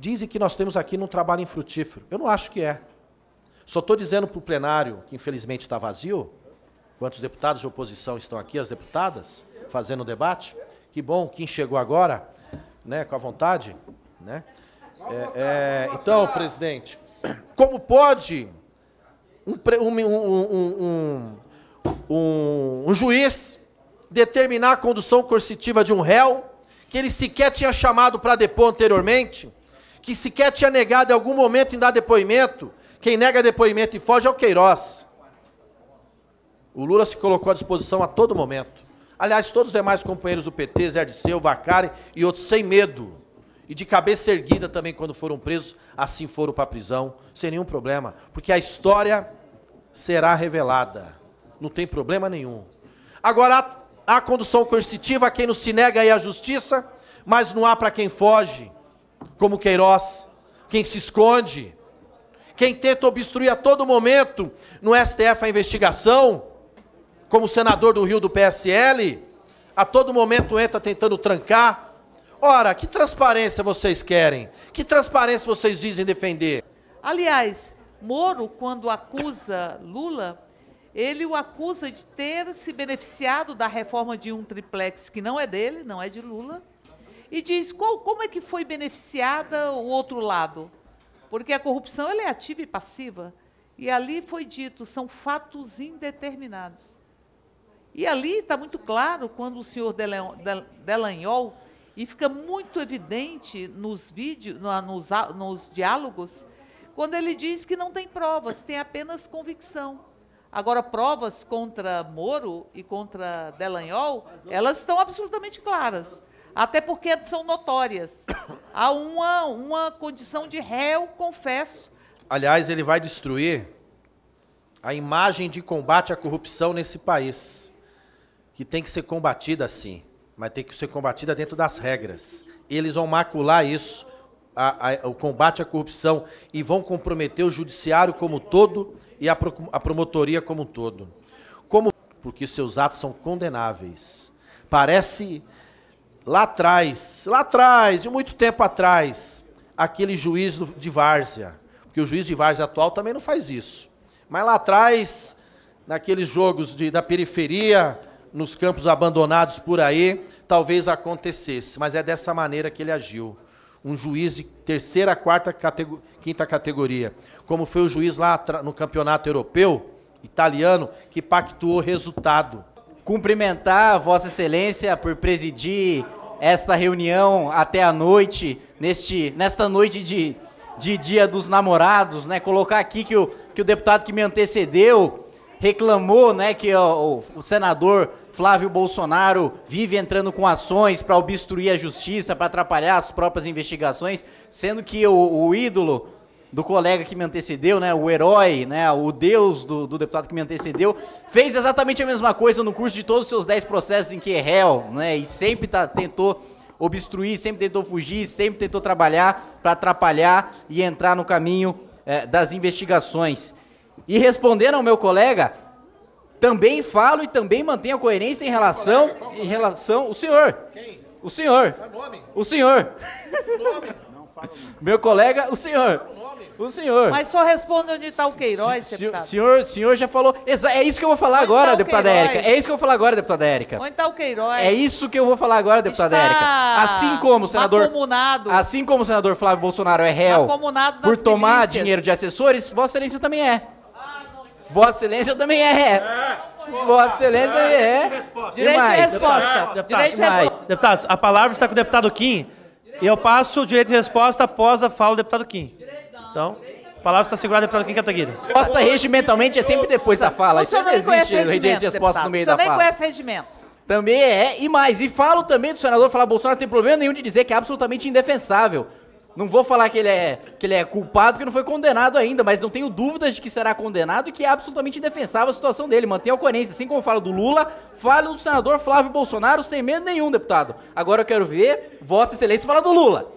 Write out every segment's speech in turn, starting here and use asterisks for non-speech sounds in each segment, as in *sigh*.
Dizem que nós temos aqui num trabalho infrutífero. Eu não acho que é. Só estou dizendo para o plenário, que infelizmente está vazio, quantos deputados de oposição estão aqui, as deputadas, fazendo o debate. Que bom, quem chegou agora, né, com a vontade. Né? É, é, então, presidente, como pode um, um, um, um, juiz determinar a condução coercitiva de um réu que ele sequer tinha chamado para depor anteriormente? Que sequer tinha negado em algum momento em dar depoimento. Quem nega depoimento e foge é o Queiroz. O Lula se colocou à disposição a todo momento. Aliás, todos os demais companheiros do PT, Zé Disseu, Vacari e outros, sem medo. E de cabeça erguida também, quando foram presos, assim foram para a prisão, sem nenhum problema. Porque a história será revelada. Não tem problema nenhum. Agora, há condução coercitiva a quem não se nega aí a justiça, mas não há para quem foge como Queiroz, quem se esconde, quem tenta obstruir a todo momento no STF a investigação, como senador do Rio do PSL, a todo momento entra tentando trancar. Ora, que transparência vocês querem? Que transparência vocês dizem defender? Aliás, Moro, quando acusa Lula, ele o acusa de ter se beneficiado da reforma de um triplex que não é dele, não é de Lula, e diz qual, como é que foi beneficiada o outro lado. Porque a corrupção ela é ativa e passiva. E ali foi dito, são fatos indeterminados. E ali está muito claro quando o senhor Delanhol, e fica muito evidente nos vídeos, nos, nos diálogos, quando ele diz que não tem provas, tem apenas convicção. Agora, provas contra Moro e contra Delanhol, elas estão absolutamente claras até porque são notórias. Há uma, uma condição de réu, confesso. Aliás, ele vai destruir a imagem de combate à corrupção nesse país, que tem que ser combatida assim, mas tem que ser combatida dentro das regras. Eles vão macular isso, a, a, o combate à corrupção, e vão comprometer o judiciário como todo e a, pro, a promotoria como todo. Como? Porque seus atos são condenáveis. Parece lá atrás, lá atrás, de muito tempo atrás, aquele juiz de várzea, porque o juiz de várzea atual também não faz isso. Mas lá atrás, naqueles jogos de, da periferia, nos campos abandonados por aí, talvez acontecesse, mas é dessa maneira que ele agiu. Um juiz de terceira, quarta, quinta categoria, como foi o juiz lá no campeonato europeu, italiano, que pactuou resultado. Cumprimentar Vossa Excelência por presidir esta reunião até a noite, neste, nesta noite de, de Dia dos Namorados, né? Colocar aqui que o, que o deputado que me antecedeu reclamou, né, que o, o senador Flávio Bolsonaro vive entrando com ações para obstruir a justiça, para atrapalhar as próprias investigações, sendo que o, o ídolo do colega que me antecedeu, né, o herói, né, o deus do, do, deputado que me antecedeu, fez exatamente a mesma coisa no curso de todos os seus 10 processos em que é réu, né, e sempre tá, tentou obstruir, sempre tentou fugir, sempre tentou trabalhar para atrapalhar e entrar no caminho é, das investigações. E respondendo ao meu colega, também falo e também mantenho a coerência em relação, colega, em relação, o senhor, Quem? o senhor, o senhor, *laughs* meu colega, o senhor. O senhor. Mas só responda onde está o Queiroz, se, deputado. Senhor, senhor já falou. É isso que eu vou falar onde agora, tá deputada Érica. É isso que eu vou falar agora, deputada Érica. Onde está o Queiroz? É isso que eu vou falar agora, deputada está Érica. Assim como o senador. Macomunado. Assim como o senador Flávio Bolsonaro é réu por tomar milícias. dinheiro de assessores, Vossa Excelência também é. Ah. Vossa Excelência também é. é. Vossa Excelência também é. Direito de resposta. Direito de resposta. Deputados, a palavra está com o deputado Kim. E eu passo o direito de resposta após a fala do deputado Kim. Então, a palavra está segurada pelo Kim Kataguiri. Resposta regimentalmente é sempre depois da fala. Isso não existe o direito de resposta no meio da fala. Nem conhece regimento. Também é, e mais, e falo também do senador falar Bolsonaro não tem problema nenhum de dizer que é absolutamente indefensável. Não vou falar que ele, é, que ele é culpado porque não foi condenado ainda, mas não tenho dúvidas de que será condenado e que é absolutamente indefensável a situação dele. Mantenha a coerência. Assim como falo do Lula, fale do senador Flávio Bolsonaro sem medo nenhum, deputado. Agora eu quero ver Vossa Excelência falar do Lula.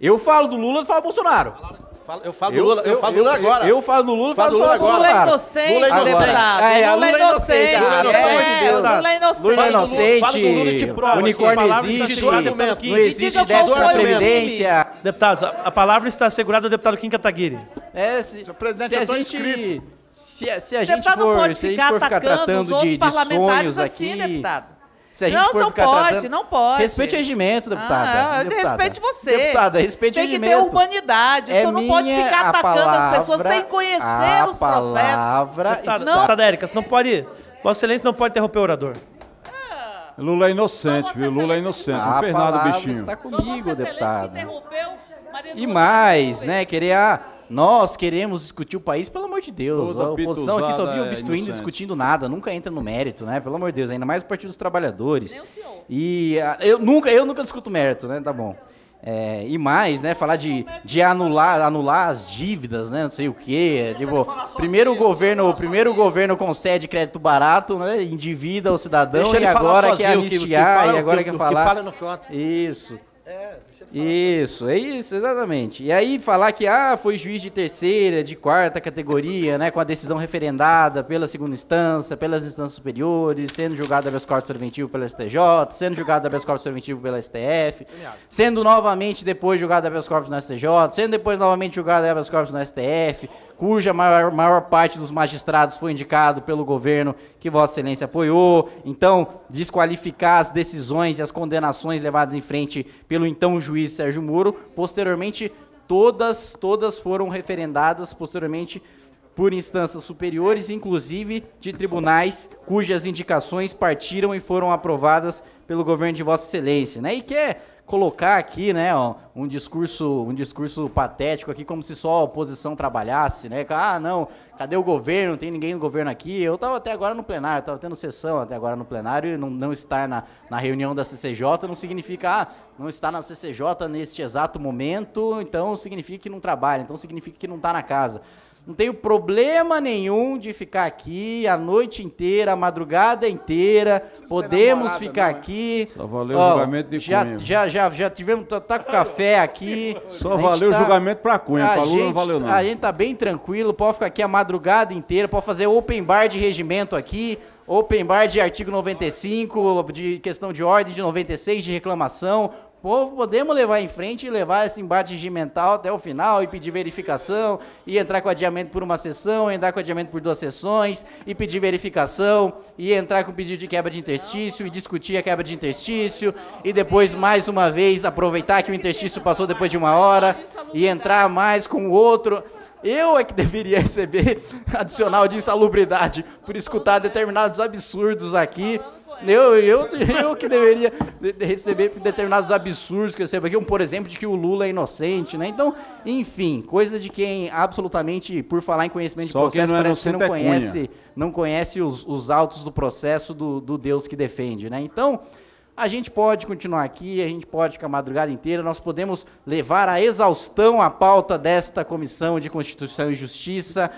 Eu falo do Lula e falo do Bolsonaro. Falo, eu falo do Lula, eu, falo do Lula agora. Eu, falo do Lula, Falo falo do Lula agora. Lula é inocente, Lula é inocente. deputado. É, Lula é é inocente. Lula é É, inocente. Lula é inocente. Lula é inocente. fala do Lula te prova, unicórnio a palavra existe. está segurada pelo Não Kim. existe déficit na. Previdência. Deputados, a, palavra está assegurada ao deputado Kim Kataguiri. É, se, presidente, se a eu gente... inscrito. Se, a- se a O gente deputado não for, pode se a gente ficar for ficar atacando os tratando outros de, de parlamentares sonhos assim, aqui... deputado. Se a gente Não, for não ficar pode, tratando... não pode. Respeite o regimento, deputada. Ah, deputada. respeite você. Deputada, respeite Tem o que ter regimento. humanidade. O É senhor não pode ficar atacando as pessoas palavra- sem conhecer a os processos. palavra Deputada, está- deputada Érica, você não pode. Vossa Excelência não pode interromper o orador. Lula é inocente, viu? Lula é inocente, não fez nada, palavra bichinho. está comigo, Vossa Excelência que deputada. interrompeu, Maria E mais, né? Querer, ah, nós queremos discutir o país, pelo amor de Deus. Toda a oposição aqui só vive é obstruindo, inocente. discutindo nada, nunca entra no mérito, né? Pelo amor de Deus, ainda mais o Partido dos Trabalhadores. Nem o senhor. E ah, eu nunca, eu nunca discuto mérito, né? Tá bom. É, e mais, né? Falar de, de anular, anular as dívidas, né? Não sei o quê. Tipo, primeiro o governo, primeiro o governo concede crédito barato, né? Endivida o cidadão e falar agora quer sozinho, que- que anistiar fala e agora que- quer o que falar. Isso. Isso, é isso, exatamente. E aí falar que ah, foi juiz de terceira, de quarta categoria, né, com a decisão referendada pela segunda instância, pelas instâncias superiores, sendo julgado habeas corpus preventivo pela STJ, sendo julgado habeas corpus preventivo pela STF, sendo novamente depois julgado habeas corpus na STJ, sendo depois novamente julgado habeas corpus na STF, cuja maior, maior parte dos magistrados foi indicado pelo governo que Vossa Excelência apoiou. Então, desqualificar as decisões e as condenações levadas em frente pelo então juiz Sérgio Moro. Posteriormente, todas, todas foram referendadas posteriormente por instâncias superiores, inclusive de tribunais cujas indicações partiram e foram aprovadas pelo governo de Vossa Excelência, né? E quer colocar aqui, né, um discurso, um discurso patético aqui como se só a oposição trabalhasse, né? Ah, não, cadê o governo? Não tem ninguém no governo aqui. Eu estava até agora no plenário, estava tendo sessão até agora no plenário e não, não estar na, na reunião da CCJ não significa, ah, não está na CCJ neste exato momento, então significa que não trabalha, então significa que não está na casa. Não tenho problema nenhum de ficar aqui a noite inteira, a madrugada inteira. Podemos ficar não, é? aqui. Só valeu o julgamento de já, Cunha. já, já, já tivemos, tá, tá com café aqui. Só valeu o tá- julgamento pra Cunha, pra Lula não valeu não. A gente tá bem tranquilo, pode ficar aqui a madrugada inteira, pode fazer open bar de regimento aqui, open bar de artigo 95, de questão de ordem de 96, de reclamação. Podemos levar em frente e levar esse embate regimental até o final e pedir verificação, e entrar com adiamento por uma sessão, entrar com adiamento por duas sessões, e pedir verificação, e entrar com pedido de quebra de interstício, e discutir a quebra de interstício, e depois, mais uma vez, aproveitar que o interstício passou depois de uma hora, e entrar mais com o outro. Eu é que *laughs* deveria receber *laughs* adicional de insalubridade por escutar determinados absurdos aqui. Eu, eu, eu que deveria de- de receber determinados absurdos que eu recebo aqui, um, por exemplo, de que o Lula é inocente, né? Então, enfim, coisa de quem absolutamente, por falar em conhecimento de Só quem processo, não é parece que não é conhece, não conhece os, os autos do processo do, do Deus que defende, né? Então, a gente pode continuar aqui, a gente pode ficar a madrugada inteira, nós podemos levar à exaustão a pauta desta Comissão de Constituição e Justiça,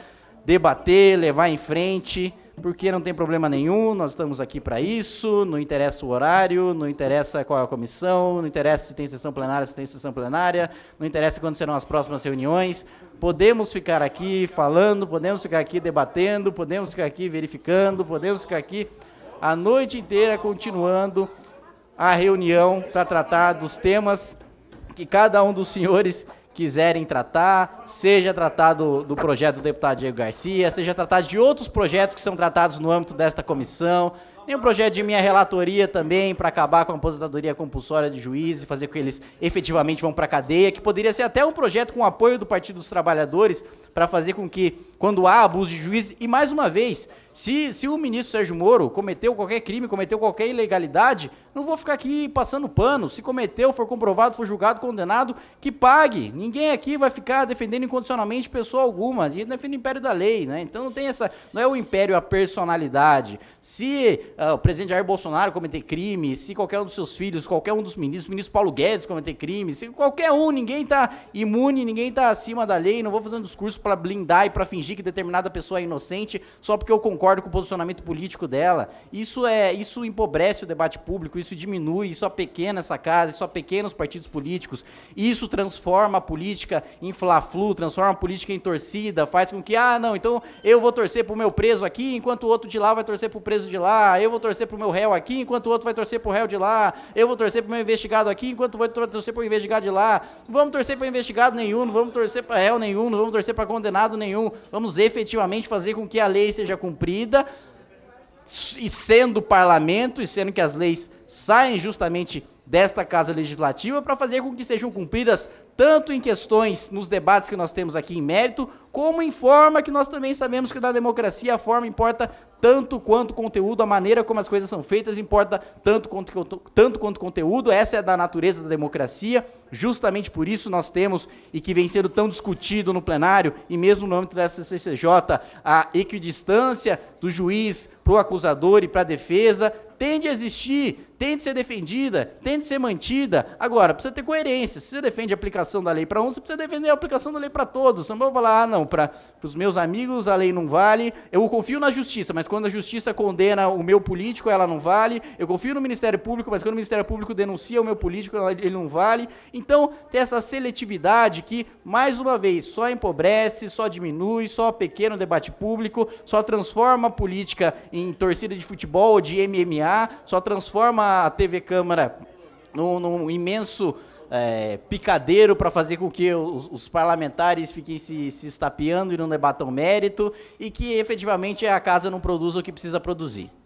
debater, levar em frente, porque não tem problema nenhum, nós estamos aqui para isso, não interessa o horário, não interessa qual é a comissão, não interessa se tem sessão plenária, se tem sessão plenária, não interessa quando serão as próximas reuniões. Podemos ficar aqui falando, podemos ficar aqui debatendo, podemos ficar aqui verificando, podemos ficar aqui a noite inteira continuando a reunião para tratar dos temas que cada um dos senhores quiserem tratar, seja tratado do projeto do deputado Diego Garcia, seja tratado de outros projetos que são tratados no âmbito desta comissão, tem um projeto de minha relatoria também para acabar com a aposentadoria compulsória de juízes e fazer com que eles efetivamente vão para a cadeia, que poderia ser até um projeto com apoio do Partido dos Trabalhadores para fazer com que, quando há abuso de juiz, e mais uma vez, se, se o ministro Sérgio Moro cometeu qualquer crime, cometeu qualquer ilegalidade, não vou ficar aqui passando pano. Se cometeu, for comprovado, for julgado, condenado, que pague. Ninguém aqui vai ficar defendendo incondicionalmente pessoa alguma. A gente defende o império da lei, né? Então não tem essa. Não é o império a personalidade. Se ah, o presidente Jair Bolsonaro cometer crime, se qualquer um dos seus filhos, qualquer um dos ministros, o ministro Paulo Guedes cometer crime, se qualquer um, ninguém tá imune, ninguém tá acima da lei. Não vou fazer um discurso para blindar e para fingir que determinada pessoa é inocente só porque eu concordo com o posicionamento político dela. Isso é, isso empobrece o debate público, isso diminui, isso apequena essa casa, isso apequena os partidos políticos. Isso transforma a política em fla-flu, transforma a política em torcida, faz com que, ah, não, então eu vou torcer pro meu preso aqui, enquanto o outro de lá vai torcer pro preso de lá, eu vou torcer pro meu réu aqui, enquanto o outro vai torcer pro réu de lá, eu vou torcer pro meu investigado aqui, enquanto o outro vai torcer pro investigado de lá. Vamos torcer para investigado nenhum, não vamos torcer para réu nenhum, não vamos torcer para condenado nenhum. Vamos efetivamente fazer com que a lei seja cumprida e sendo parlamento e sendo que as leis saem justamente desta casa legislativa para fazer com que sejam cumpridas tanto em questões nos debates que nós temos aqui em mérito, como em forma que nós também sabemos que na democracia a forma importa tanto quanto o conteúdo, a maneira como as coisas são feitas importa tanto quanto, tanto quanto conteúdo, essa é da natureza da democracia, justamente por isso nós temos, e que vem sendo tão discutido no plenário, e mesmo no âmbito da CCJ, a equidistância do juiz para o acusador e para a defesa, tende a existir, tende a ser defendida, tende a ser mantida. Agora, precisa ter coerência. Se você defende a aplicação da lei para um, você precisa defender a aplicação da lei para todos. Você não vai falar, ah, não, para os meus amigos a lei não vale. Eu confio na justiça, mas quando a justiça condena o meu político, ela não vale. Eu confio no Ministério Público, mas quando o Ministério Público denuncia o meu político, ele não vale. Então, tem essa seletividade que, mais uma vez, só empobrece, só diminui, só pequeno debate público, só transforma a política em torcida de futebol, de MMA, só transforma a TV Câmara num, num imenso é, picadeiro para fazer com que os, os parlamentares fiquem se, se estapeando e não debatam mérito e que efetivamente a casa não produza o que precisa produzir.